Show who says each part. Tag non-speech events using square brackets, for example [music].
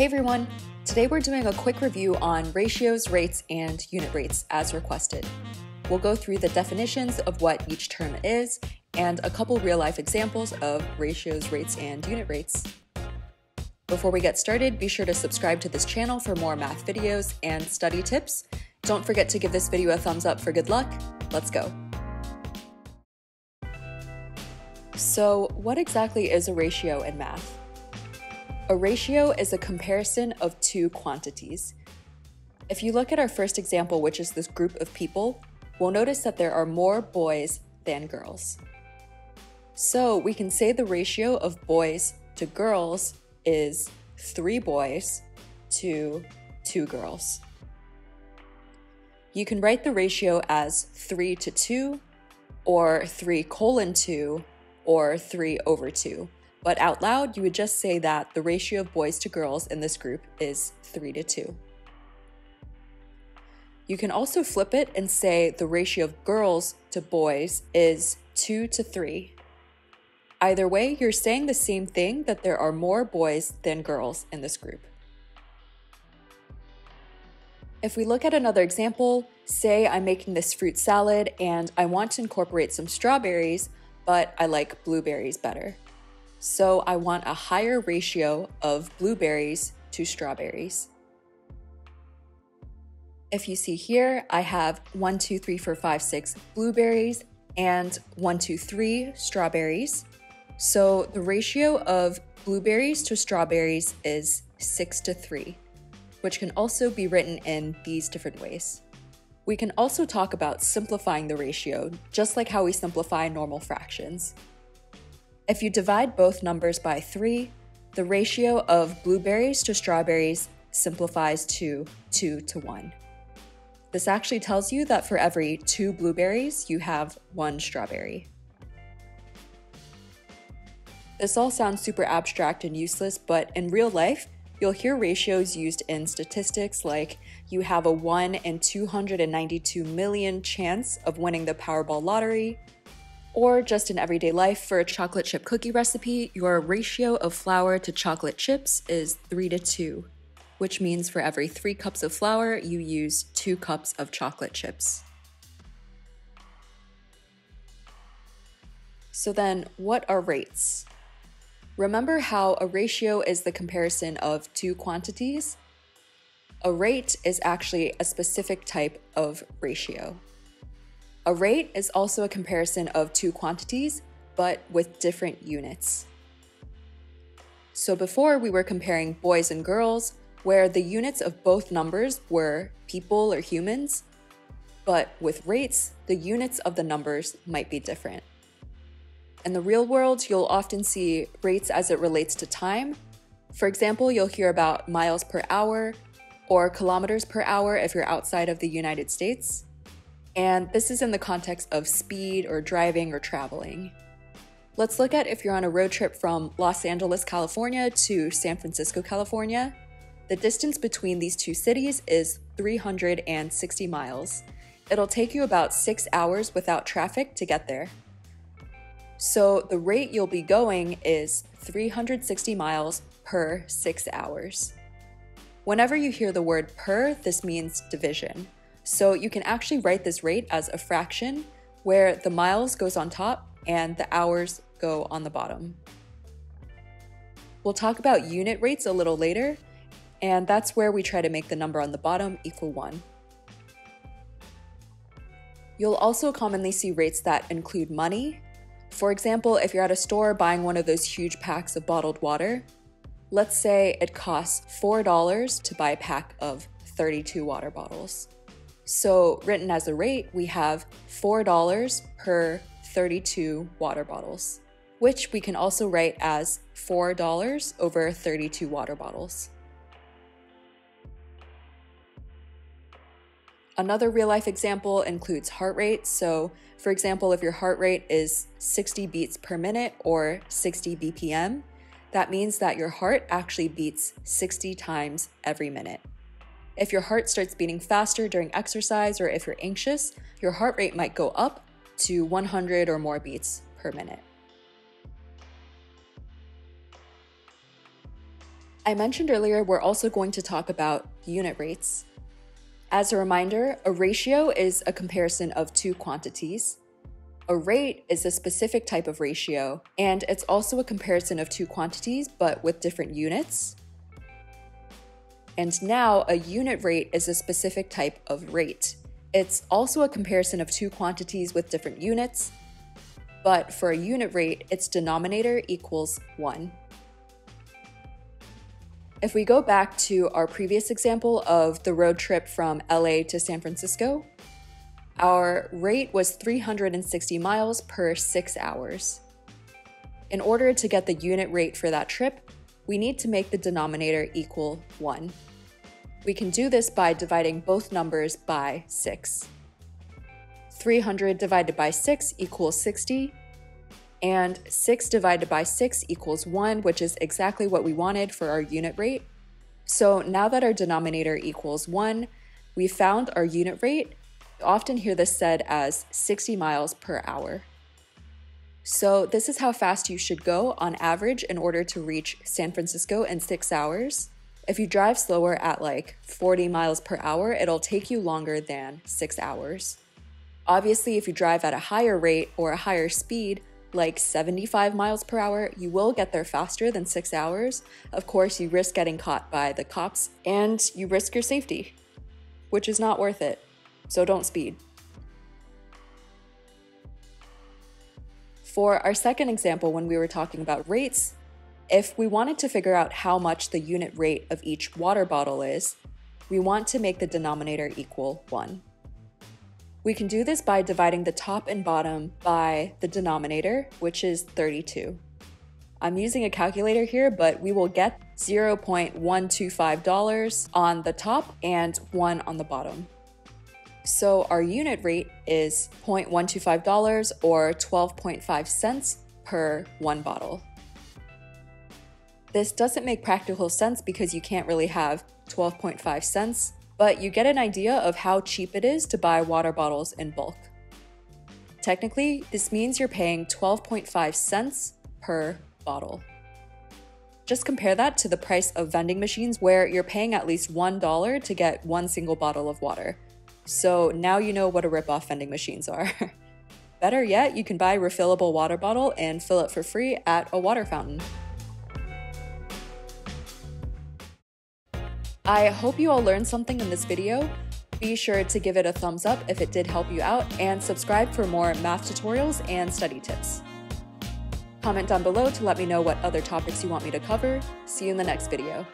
Speaker 1: Hey everyone! Today we're doing a quick review on ratios, rates, and unit rates as requested. We'll go through the definitions of what each term is and a couple real life examples of ratios, rates, and unit rates. Before we get started, be sure to subscribe to this channel for more math videos and study tips. Don't forget to give this video a thumbs up for good luck. Let's go. So what exactly is a ratio in math? A ratio is a comparison of two quantities. If you look at our first example, which is this group of people, we'll notice that there are more boys than girls. So we can say the ratio of boys to girls is three boys to two girls. You can write the ratio as 3 to 2, or 3 colon 2, or 3 over 2 but out loud, you would just say that the ratio of boys to girls in this group is 3 to 2. You can also flip it and say the ratio of girls to boys is 2 to 3. Either way, you're saying the same thing that there are more boys than girls in this group. If we look at another example, say I'm making this fruit salad and I want to incorporate some strawberries, but I like blueberries better. So I want a higher ratio of blueberries to strawberries. If you see here, I have one, two, three, four, five, six blueberries and one, two, three strawberries. So the ratio of blueberries to strawberries is six to three, which can also be written in these different ways. We can also talk about simplifying the ratio, just like how we simplify normal fractions. If you divide both numbers by 3, the ratio of blueberries to strawberries simplifies to 2 to 1. This actually tells you that for every two blueberries, you have one strawberry. This all sounds super abstract and useless, but in real life, you'll hear ratios used in statistics like you have a 1 in 292 million chance of winning the Powerball lottery, or just in everyday life, for a chocolate chip cookie recipe, your ratio of flour to chocolate chips is 3 to 2, which means for every 3 cups of flour, you use 2 cups of chocolate chips. So then, what are rates? Remember how a ratio is the comparison of two quantities? A rate is actually a specific type of ratio. A rate is also a comparison of two quantities, but with different units. So before we were comparing boys and girls, where the units of both numbers were people or humans, but with rates, the units of the numbers might be different. In the real world, you'll often see rates as it relates to time. For example, you'll hear about miles per hour or kilometers per hour if you're outside of the United States and this is in the context of speed or driving or traveling. Let's look at if you're on a road trip from Los Angeles, California to San Francisco, California. The distance between these two cities is 360 miles. It'll take you about six hours without traffic to get there. So the rate you'll be going is 360 miles per six hours. Whenever you hear the word per, this means division. So you can actually write this rate as a fraction where the miles goes on top and the hours go on the bottom. We'll talk about unit rates a little later, and that's where we try to make the number on the bottom equal 1. You'll also commonly see rates that include money. For example, if you're at a store buying one of those huge packs of bottled water, let's say it costs $4 to buy a pack of 32 water bottles. So written as a rate, we have $4 per 32 water bottles, which we can also write as $4 over 32 water bottles. Another real life example includes heart rate. So, for example, if your heart rate is 60 beats per minute or 60 BPM, that means that your heart actually beats 60 times every minute. If your heart starts beating faster during exercise or if you're anxious, your heart rate might go up to 100 or more beats per minute. I mentioned earlier we're also going to talk about unit rates. As a reminder, a ratio is a comparison of two quantities. A rate is a specific type of ratio, and it's also a comparison of two quantities but with different units. And now a unit rate is a specific type of rate. It's also a comparison of two quantities with different units, but for a unit rate, its denominator equals 1. If we go back to our previous example of the road trip from LA to San Francisco, our rate was 360 miles per 6 hours. In order to get the unit rate for that trip, we need to make the denominator equal 1. We can do this by dividing both numbers by 6. 300 divided by 6 equals 60, and 6 divided by 6 equals 1, which is exactly what we wanted for our unit rate. So now that our denominator equals 1, we found our unit rate. You often hear this said as 60 miles per hour. So this is how fast you should go on average in order to reach San Francisco in 6 hours. If you drive slower at like 40 miles per hour, it'll take you longer than 6 hours. Obviously, if you drive at a higher rate or a higher speed, like 75 miles per hour, you will get there faster than 6 hours. Of course, you risk getting caught by the cops and you risk your safety, which is not worth it. So don't speed. For our second example, when we were talking about rates, if we wanted to figure out how much the unit rate of each water bottle is, we want to make the denominator equal 1. We can do this by dividing the top and bottom by the denominator, which is 32. I'm using a calculator here, but we will get $0.125 on the top and 1 on the bottom. So our unit rate is $0.125 or 12.5 cents per one bottle. This doesn't make practical sense because you can't really have 12.5 cents, but you get an idea of how cheap it is to buy water bottles in bulk. Technically, this means you're paying 12.5 cents per bottle. Just compare that to the price of vending machines where you're paying at least $1 to get one single bottle of water. So now you know what a rip-off vending machines are. [laughs] Better yet, you can buy a refillable water bottle and fill it for free at a water fountain. I hope you all learned something in this video. Be sure to give it a thumbs up if it did help you out and subscribe for more math tutorials and study tips. Comment down below to let me know what other topics you want me to cover. See you in the next video.